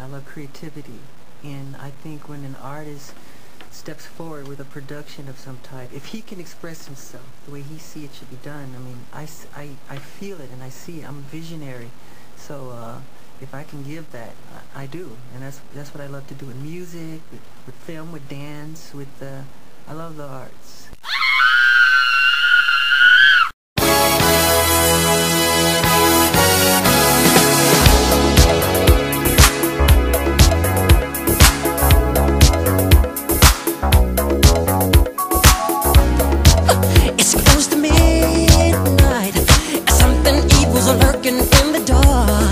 I love creativity. And I think when an artist steps forward with a production of some type, if he can express himself the way he see it should be done, I mean, I, I, I feel it and I see it. I'm visionary. So uh, if I can give that, I, I do. And that's, that's what I love to do with music, with, with film, with dance, with, uh, I love the arts. Lurking in the dark.